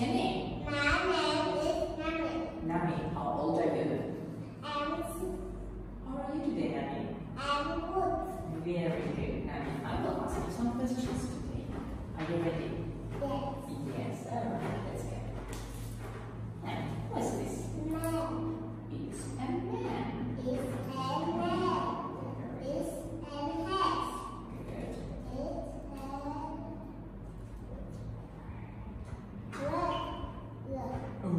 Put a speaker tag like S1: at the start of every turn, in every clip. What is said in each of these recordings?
S1: your name?
S2: My name is Nami.
S1: Nami, how old are you?
S2: I'm six.
S1: How are you today, Nami?
S2: I'm good.
S1: Very good, Nami. I will ask you some questions today. Are you ready?
S2: Yes.
S1: Yes, alright, let's go.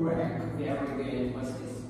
S1: A
S2: red.
S1: Right, very good. What's this?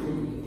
S1: Amen.